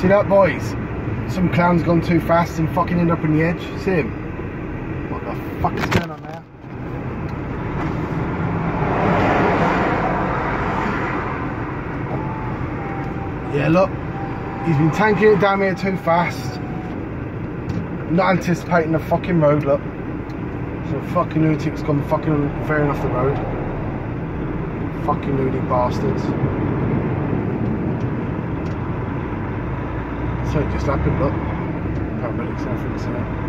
See that, boys? Some clown's gone too fast and fucking end up on the edge. See him? What the fuck is going on there? Yeah, look. He's been tanking it down here too fast. Not anticipating the fucking road, look. So fucking lunatic's gone fucking veering off the road. Fucking lunatic bastards. So it just happened, look. Paramedics and everything, so.